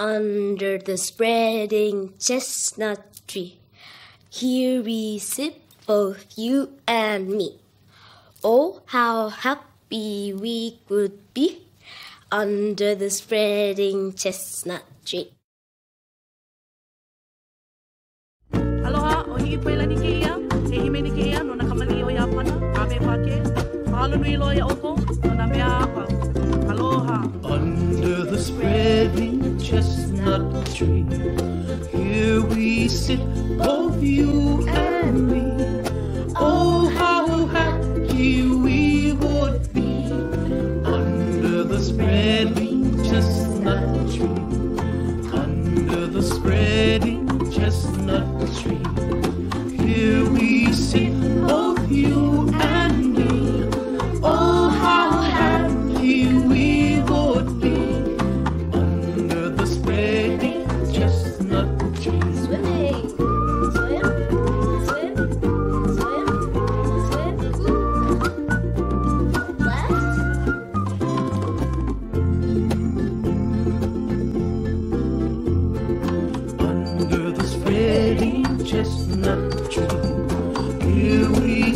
under the spreading chestnut tree. Here we sit, both you and me. Oh, how happy we would be under the spreading chestnut tree. Aloha, o hii pui lani ke ia, he hime ni ke ia, no na kamali o ia pana, a me pake, mahalo nui lo ia oko, no na mea apa. Aloha. Under the spreading chestnut tree. Here we sit, both you and me. Oh, how happy we would be under the spreading chestnut tree. Under the spreading chestnut tree. green chestnut tree. Here we